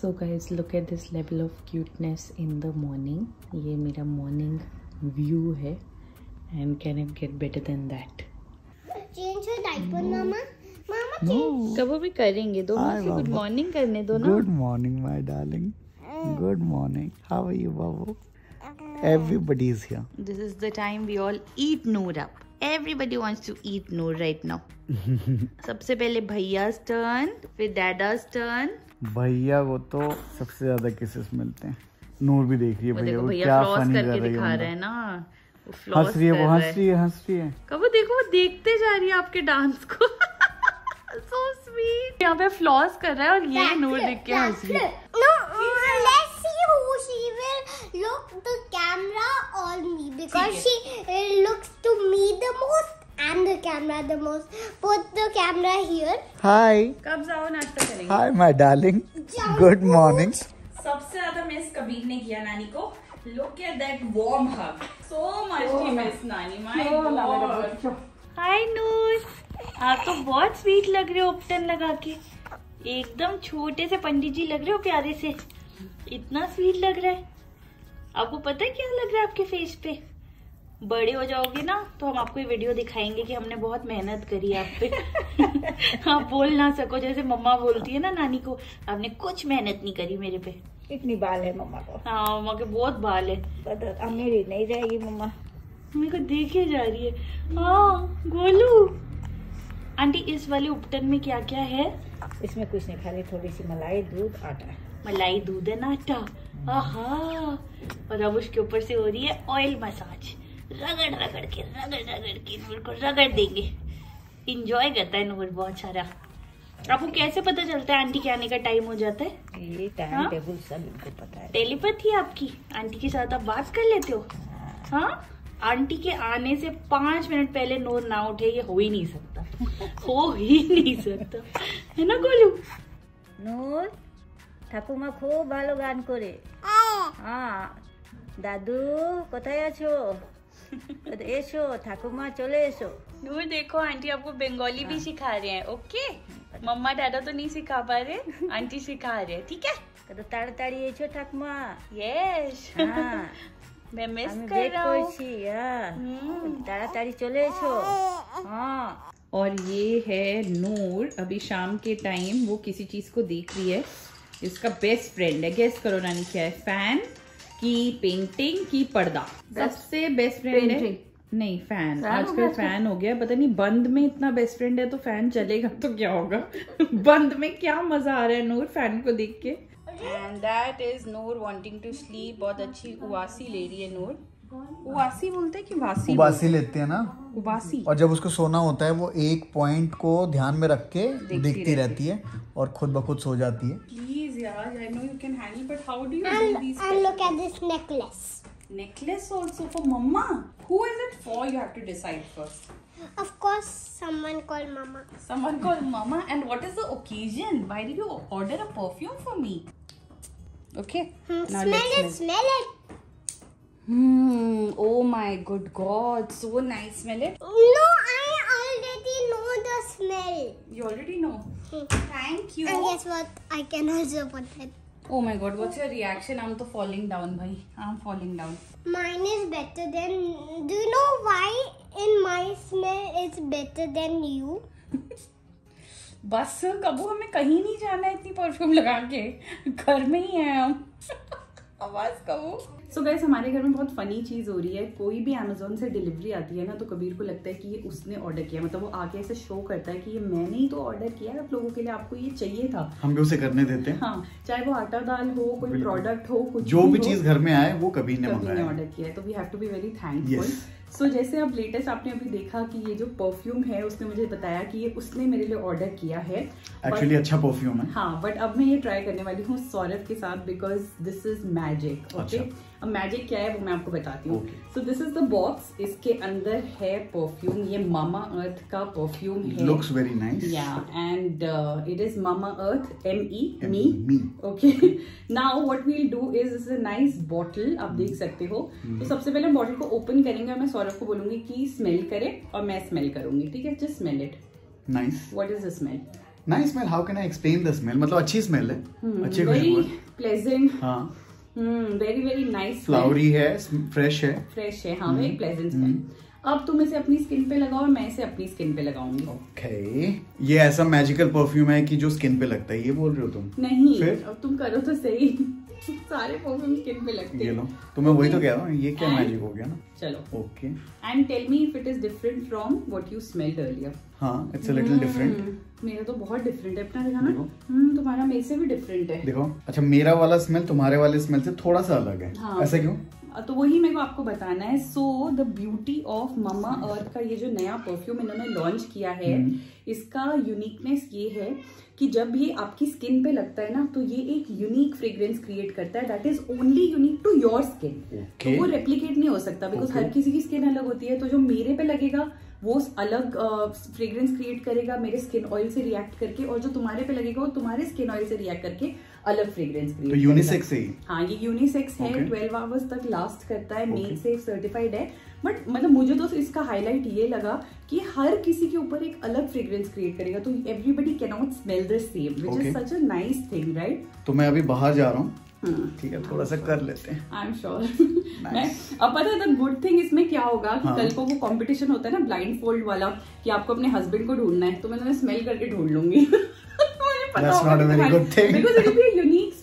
So guys look at this level of cuteness in the morning ये मेरा morning view है and can it get better than that कभी भी करेंगे? दो गुड मॉर्निंग करने दो ना। Good morning my darling good morning how are you Babu Everybody is here. This is the time we all eat Noor up. Everybody wants to सबसे पहले भैया's turn, फिर dad's turn, भैया को तो सबसे ज़्यादा किसेस मिलते हैं। नूर भी देख रही है भैया भैया क्या फ्लॉस फनी कर रही है हैं। ना वो हंस रही है वो हंस रही है हंस रही है। कब देखो वो देखते जा रही है आपके डांस को। सो स्वीट यहाँ पे फ्लॉस कर रहा है और ये नूर देख के हंस रही है। No, let's see who she will look the camera or me because she uh, looks to me the most camera the most. Put the camera here. हाय कब जाओ नाश्ता करेंगे? Hi my darling good morning सबसे ज़्यादा miss Kabir ने किया नानी को। Look at that warm hug so much he miss नानी माय गॉड हाय नूर आप तो बहुत स्वीट लग रहे हो उपटन लगा के। एकदम छोटे से पंडित जी लग रहे हो प्यारे से। इतना स्वीट लग रहा है। आपको पता है क्या लग रहा है आपके फेस पे? बड़े हो जाओगे ना तो हम आपको ये वीडियो दिखाएँगे कि हमने बहुत मेहनत करी आप पे। आप बोल ना सको जैसे मम्मा बोलती है ना नानी को आपने कुछ मेहनत नहीं करी मेरे पे। इतनी बाल है मम्मा को। हाँ मम्मा के बहुत बाल है। अब मेरी नहीं रहेगी मम्मा। मेरे को देखे जा रही है। हाँ गोलू। आंटी इस वाले उपटन में क्या क्या है? इसमें कुछ नहीं खाली थोड़ी सी मलाई दूध आटा। मलाई दूध है आटा। आहा! और अब उसके ऊपर से हो रही है ऑयल मसाज रगड़ रगड़ के रगड़ रगड़ के नूर को रगड़ देंगे इंजॉय करता है नूर बहुत सारा आपको कैसे पता चलता है आंटी के आने का टाइम हो जाता है ये टाइम हाँ? टेबल सब इनको पता है टेलीपैथी है आपकी आंटी के साथ आप बात कर लेते हो हाँ आंटी के आने से पांच मिनट पहले नोर ना उठे ये हो ही नहीं सकता हो ही नहीं सकता है ना गोलू নূর ঠাকুমা খুব ভালো গান করে হ্যাঁ দাদু কোথায় আছো এসো ঠাকুমা চলে এসো नूर देखो आंटी आपको बंगाली भी सिखा रहे हैं ओके मम्मा दादा तो नहीं सिखा पा रहे आंटी सिखा रहे हैं ठीक है কত তাড়াতাড়ি এসো ঠাকুমা यस হ্যাঁ मैं मिस আমি कर ওয়েট रहा हूँ করছি হ্যাঁ हम्म। তাড়াতাড়ি চলে এসো হ্যাঁ और ये है नूर अभी शाम के टाइम वो किसी चीज को देख रही है इसका बेस्ट फ्रेंड है गेस करो नानी क्या है फैन की पेंटिंग की पर्दा। सबसे बेस्ट फ्रेंड है? नहीं फ़ैन आजकल फ़ैन हो गया। पता नहीं बंद में इतना बेस्ट फ्रेंड है तो फ़ैन चलेगा तो क्या होगा? बंद में क्या मज़ा आ रहा है नूर फ़ैन को देख के? And that is Noor wanting to sleep बहुत अच्छी उवासी ले रही है नूर। उवासी बोलते हैं कि वासी? उबासी लेते हैं ना। उबासी। और जब उसको सोना होता है वो एक पॉइंट को ध्यान में रख के देखती रहती है और खुद ब खुद सो जाती है। I know you can handle, but how do you do And, these and look at this necklace. necklace also for mama? Who is it for? You have to decide first. Of course, someone called Mama. Someone called mama, and what is the occasion? Why did you order a perfume for me? Okay. Hmm, Now smell it, smell it. Hmm. Oh my good God! So nice. Smell it. No, smell. You already know. Hmm. Thank you. And guess what? I can also put it. Oh my God! What's your reaction? I'm to falling down, bhai. I'm falling down. Mine is better than. Do you know why in my smell it's better than you? बस कबू हमें कहीं नहीं जाना है इतनी perfume लगा के घर में ही है हम आवाज़ कबू सो गैस हमारे घर में बहुत फनी चीज़ हो रही है। कोई भी अमेजोन से डिलीवरी आती है ना तो कबीर को लगता है कि ये उसने ऑर्डर किया मतलब वो आके ऐसे शो करता है कि ये मैंने ही तो ऑर्डर किया है आप लोगों के लिए आपको ये चाहिए था। हम भी उसे करने देते हैं। हाँ चाहे वो आटा दाल हो कोई प्रोडक्ट हो कुछ जो भी चीज़ घर में आए वो कभी ने ऑर्डर किया है। तो we have to be very thankful. So जैसे अब लेटेस्ट आपने अभी देखा कि ये जो परफ्यूम है उसने मुझे बताया कि ये उसने मेरे लिए ऑर्डर किया है। एक्चुअली अच्छा परफ्यूम है। हाँ बट अब मैं ये ट्राई करने वाली हूँ सौरभ के साथ because this is magic okay. अब मैजिक क्या है वो मैं आपको बताती हूँ. So this is the box इसके अंदर है परफ्यूम ये मामा अर्थ का परफ्यूम है। Looks very nice and uh, it is mama earth m e me. Me. okay. Now what we'll do is this is a nice bottle आप देख सकते हो। तो सबसे पहले बॉटल को ओपन करेंगे और मैं सौरभ को बोलूँगी कि स्मेल करे और मैं स्मेल करूँगी ठीक है? Just smell it nice what is the smell nice smell how can I explain the smell मतलब अच्छी स्मेल है। अच्छी खुशबू है। प्लेजेंट हाँ। वेरी वेरी नाइस फ्लावरी है। फ्रेश है फ्रेश है। हाँ वेरी प्लेजेंट हम्म। स्मेल अब तुम इसे अपनी स्किन पे लगाओ और मैं इसे अपनी स्किन पे लगाऊँगी। ओके ये ऐसा मैजिकल परफ्यूम है कि जो स्किन पे लगता है ये बोल रहे हो तुम? नहीं फिर? अब तुम करो तो सही। सारे परफ्यूम स्किन पे लगते ये हैं। लो। तो मैं वही तो कह रहा हूँ ये क्या मैजिक हो गया ना? चलो। Okay and tell me if it is different from what you smelled earlier हाँ it's a little different Hmm, मेरा तो बहुत डिफरेंट है अपना देखो। हम्म तुम्हारा मेरे से भी डिफरेंट है। देखो अच्छा मेरा वाला स्मेल तुम्हारे वाले स्मेल से थोड़ा सा अलग है। हाँ। ऐसा क्यों? तो वही मेरे को आपको बताना है। So the beauty of Mamaearth का ये जो नया परफ्यूम इन्होंने लॉन्च किया है हम्म। इसका यूनिकनेस ये है कि जब ये आपकी स्किन पे लगता है ना तो ये एक यूनिक फ्रेग्रेंस क्रिएट करता है। That is only unique to your skin तो वो रेप्लीकेट नहीं हो सकता बिकॉज़ Okay. हर किसी की स्किन अलग होती है। तो जो मेरे पे लगेगा वो अलग फ्रेग्रेंस uh, क्रिएट करेगा मेरे स्किन ऑयल से रिएक्ट करके और जो तुम्हारे पे लगेगा वो तुम्हारे स्किन ऑयल से रिएक्ट करके। अलग फ्रेग्रेंस तो यूनिसेक्स है। हाँ? ये यूनिसेक्स है Okay. ट्वेल्व आवर्स तक लास्ट करता है Okay. मेड से सर्टिफाइड है। बट मतलब मुझे तो इसका हाईलाइट ये लगा कि हर किसी के ऊपर एक अलग फ्रेग्रेंस क्रिएट करेगा तो everybody cannot smell the same which is such a nice thing right तो मैं अभी बाहर जा रहा हूँ। Hmm. ठीक है थोड़ा सा कर लेते हैं। आई एम श्योर मैं अब पता है गुड थिंग इसमें क्या होगा कि हाँ। कल को वो कंपटीशन होता है ना ब्लाइंड फोल्ड वाला कि आपको अपने हस्बैंड को ढूंढना है तो मैं तुम्हें स्मेल करके ढूंढ लूँगी। मुझे पता That's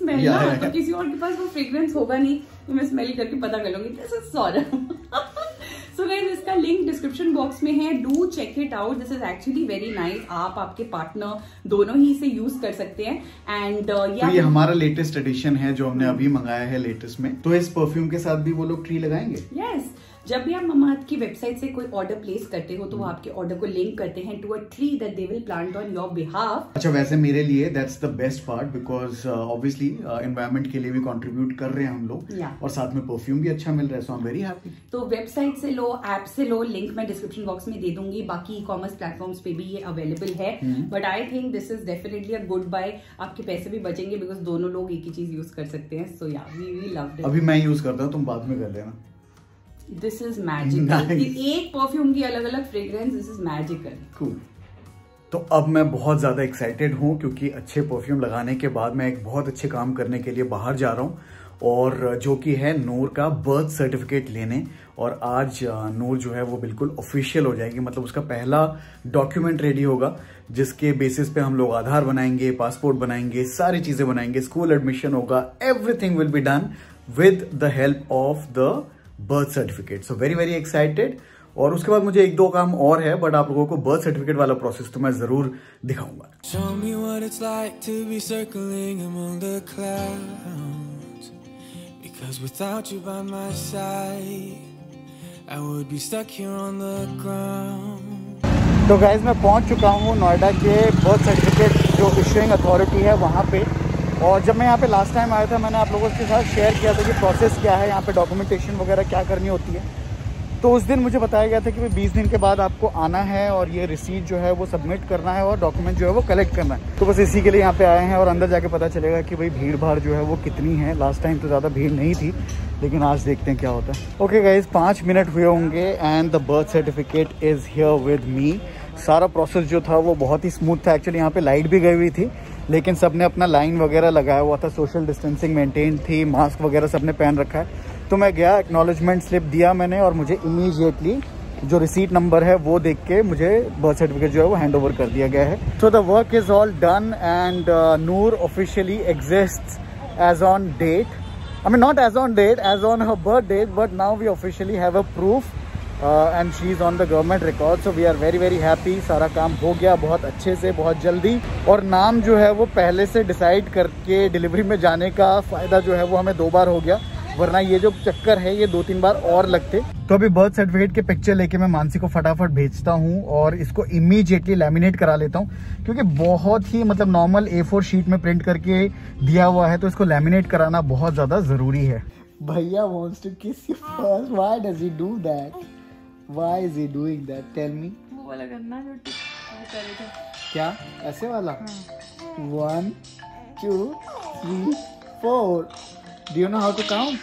स्मेल Yeah, ना yeah. तो किसी और के पास वो फ्रेग्रेंस होगा नहीं तो मैं स्मेल करके पता कर लूँगी दिस इज़ सॉरम सो गाइस इसका लिंक डिस्क्रिप्शन बॉक्स में है do check it out this is actually very nice आप आपके पार्टनर दोनों ही इसे यूज़ कर सकते हैं. एंड uh, तो ये हमारा लेटेस्ट एडिशन है जो हमने अभी मंगाया है लेटेस्ट में. तो इस परफ्यूम के साथ भी वो लोग ट्री लगाएँगे? यस जब भी आप ममाअर्थ की वेबसाइट से कोई ऑर्डर प्लेस करते हो तो वो आपके ऑर्डर को लिंक करते हैं to a tree that they will plant on your behalf अच्छा वैसे मेरे लिए that's the best part because obviously environment के लिए भी कंट्रीब्यूट कर रहे हैं हम लोग Yeah. और साथ में परफ्यूम भी अच्छा मिल रहा है so I am very happy तो वेबसाइट से लो ऐप से लो लिंक मैं डिस्क्रिप्शन बॉक्स में दे दूँगी बाकी ई कॉमर्स प्लेटफॉर्म्स पे भी ये अवेलेबल है. But I think this is definitely a good buy आपके पैसे भी बचेंगे बिकॉज़ दोनों लोग एक ही चीज़ यूज़ कर सकते हैं सो या वी वी लव अभी मैं यूज़ करता हूँ तुम बाद में कर लेना। दिस इज़ मैजिकल एक परफ्यूम की अलग अलग fragrance this is magical Cool. तो अब मैं बहुत ज़्यादा एक्साइटेड हूँ क्योंकि अच्छे परफ्यूम लगाने के बाद मैं एक बहुत अच्छे काम करने के लिए बाहर जा रहा हूँ और जो कि है नूर का बर्थ सर्टिफिकेट लेने और आज नूर जो है वो बिल्कुल ऑफिशियल हो जाएगी। मतलब उसका पहला डॉक्यूमेंट रेडी होगा जिसके बेसिस पे हम लोग आधार बनाएँगे पासपोर्ट बनाएँगे सारी चीज़ें बनाएँगे स्कूल एडमिशन होगा everything will be done with the help of the birth certificate so very very excited और उसके बाद मुझे एक दो काम और है बट आप लोगों को बर्थ सर्टिफिकेट वाला प्रोसेस तो मैं ज़रूर दिखाऊँगा Show me what it's like to be circling among the clouds. Because without you by my side, I would be stuck here on the ground. तो गाइज़ मैं पहुँच चुका हूँ नोएडा के बर्थ सर्टिफिकेट जो इशूइंग अथॉरिटी है वहाँ पे और जब मैं यहाँ पे लास्ट टाइम आया था, मैंने आप लोगों के साथ शेयर किया था कि प्रोसेस क्या है, यहाँ पे डॉक्यूमेंटेशन वगैरह क्या करनी होती है। तो उस दिन मुझे बताया गया था कि भाई बीस दिन के बाद आपको आना है और ये रिसीट जो है वो सबमिट करना है और डॉक्यूमेंट जो है वो कलेक्ट करना है। तो बस इसी के लिए यहाँ पे आए हैं और अंदर जाके पता चलेगा कि भाई भीड़ भाड़ जो है वो कितनी है। लास्ट टाइम तो ज़्यादा भीड़ नहीं थी, लेकिन आज देखते हैं क्या होता है। ओके गाइज़ पाँच मिनट हुए होंगे and the birth certificate is here with me सारा प्रोसेस जो था वो बहुत ही स्मूथ था। एक्चुअली यहाँ पे लाइट भी गई हुई थी। लेकिन सबने अपना लाइन वगैरह लगाया हुआ था सोशल डिस्टेंसिंग मेंटेन थी मास्क वगैरह सबने पहन रखा है तो मैं गया एक्नॉलेजमेंट स्लिप दिया मैंने और मुझे इमीजिएटली जो रिसीट नंबर है वो देख के मुझे बर्थ सर्टिफिकेट जो है वो हैंड ओवर कर दिया गया है so the work is all done and Noor officially exist as on date I mean, not as on date, as on her birth date, but now we officially have a proof. Uh, and she is on the government record, so we very very happy. सारा काम हो गया बहुत अच्छे से बहुत जल्दी और नाम जो है वो पहले से डिसाइड करके डिलीवरी में जाने का फ़ायदा जो है वो हमें दो बार हो गया वरना ये जो चक्कर है ये दो तीन बार और लगते तो अभी बर्थ सर्टिफिकेट के पिक्चर लेके मैं मानसी को फटाफट भेजता हूँ और इसको इमीडिएटली लैमिनेट करा लेता हूँ क्योंकि बहुत ही मतलब नॉर्मल ए फोर शीट में प्रिंट करके दिया हुआ है तो इसको लैमिनेट कराना बहुत ज़्यादा ज़रूरी है भैया wants to kiss you first. Why does he do that? Why is he doing that? Tell me. वो वाला करना जो टिक करे थे। क्या? ऐसे वाला? One two three four do you know how to count